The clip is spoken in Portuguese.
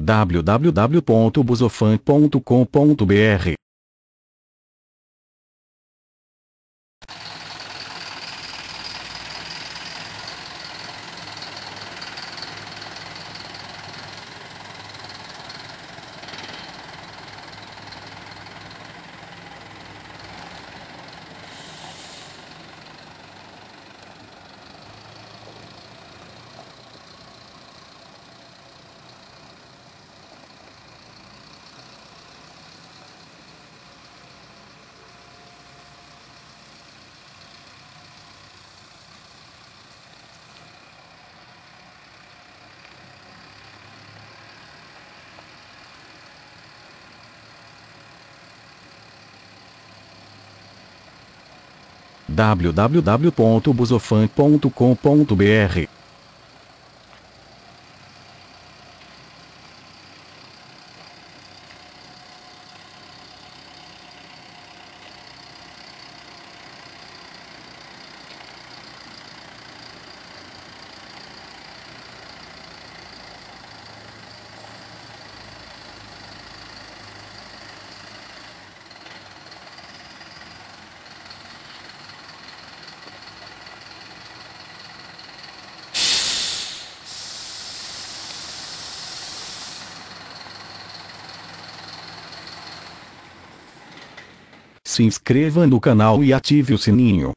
www.busofan.com.br www.busofan.com.br Se inscreva no canal e ative o sininho.